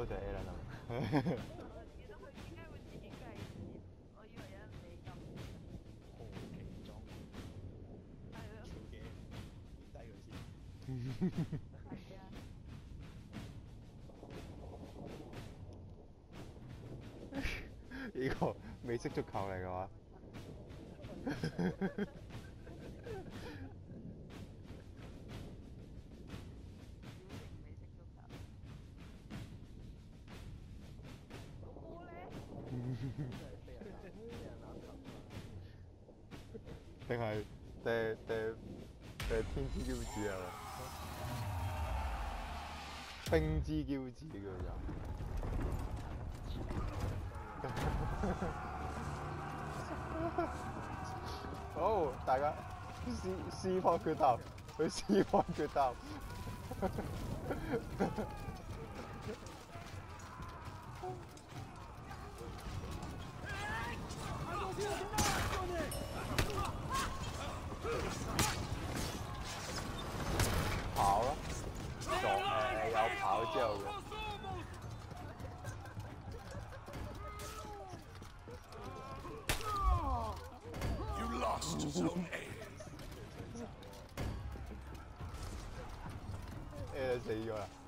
多謝咁。我見到佢點解會自己計時？我以為有人美金。好奇裝，係咯，條嘅低佢先。係啊。呢個美式足球嚟嘅話，係定定定天之驕子啊？冰之驕子叫做。好，大家撕撕破決鬥，去撕破決鬥。Lost Zone A. 死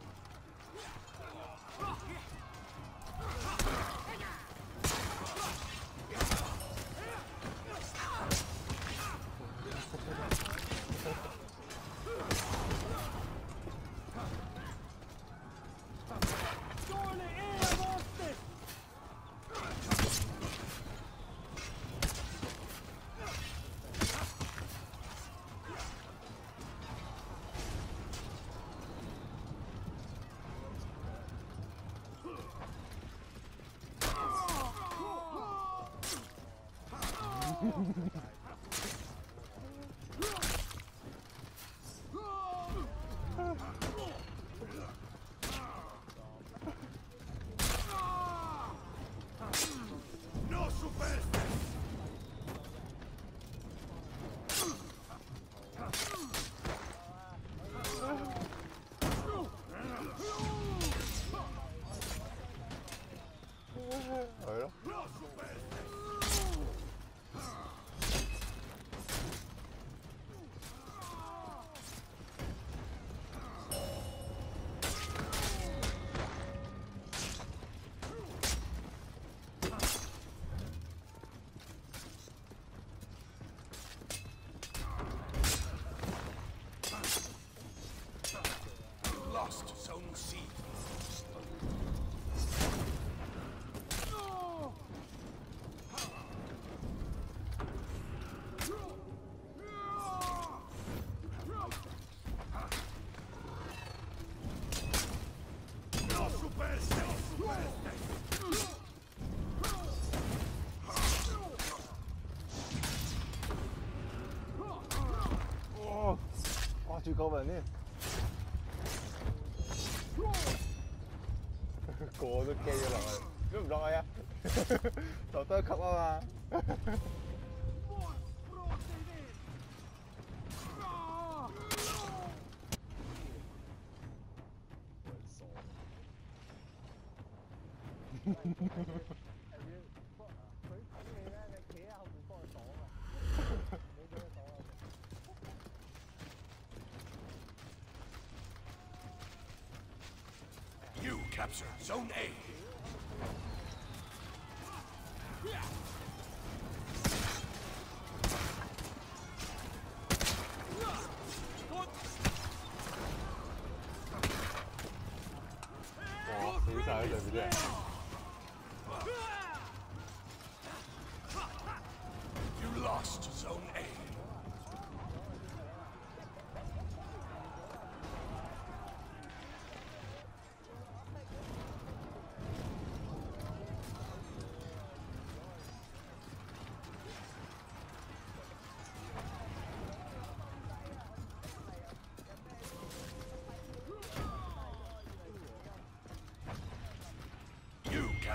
oh, 掛住救人添，個個都機咗落去，都唔落去啊！落多一級啊嘛！Capture Zone A.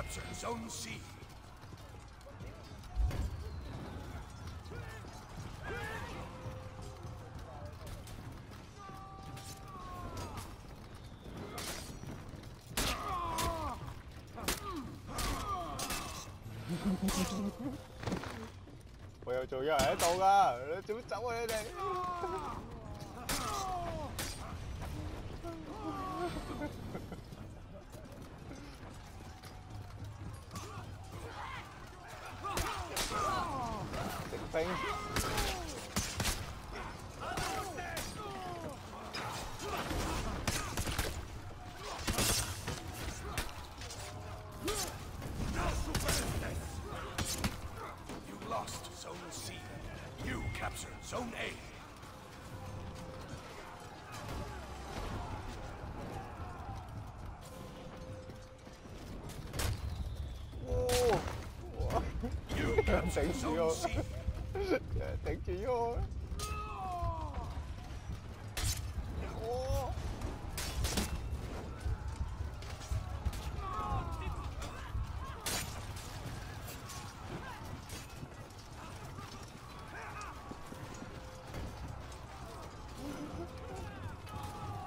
captured Zone C. 我又做咗人喺度噶，你做乜走啊你哋？You 顶 captured 住 Zone 我， C. 顶住我。哇！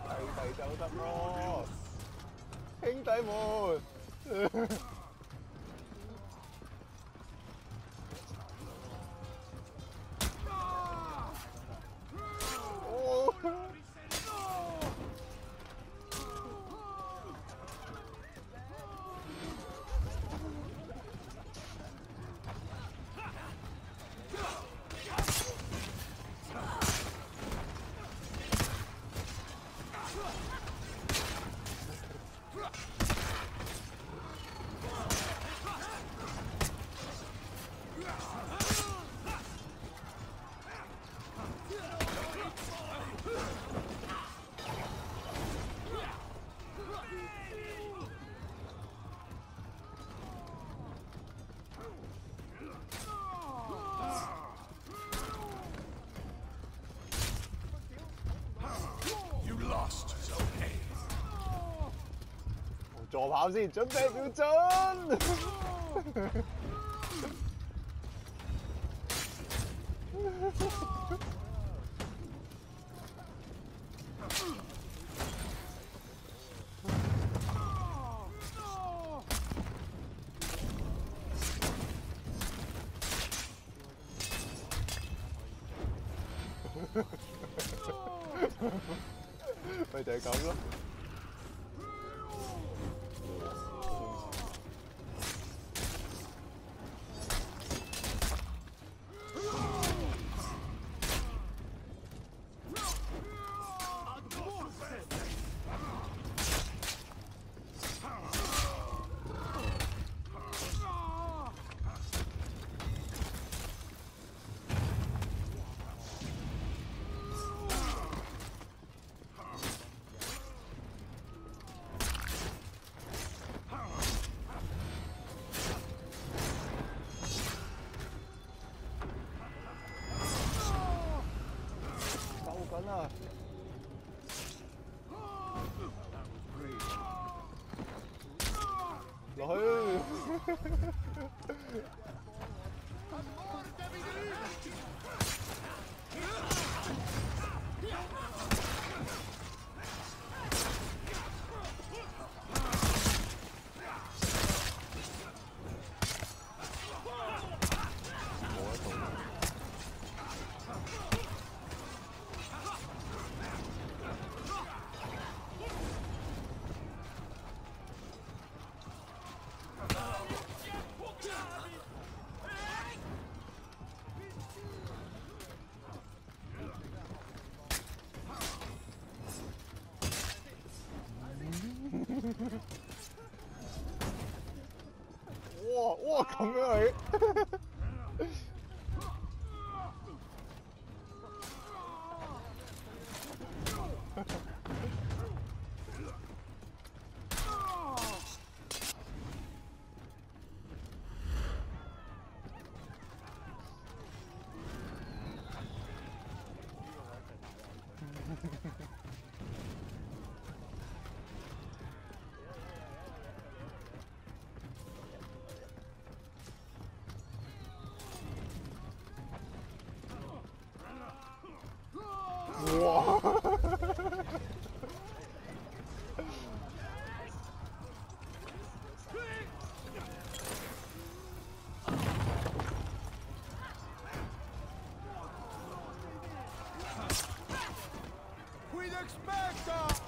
弟弟走得咯，兄弟们。 助跑先，准备瞄准。咪就系咁咯。 하나. 헐 哇哇咁樣你！What? We'd expect that!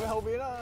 去后面啦。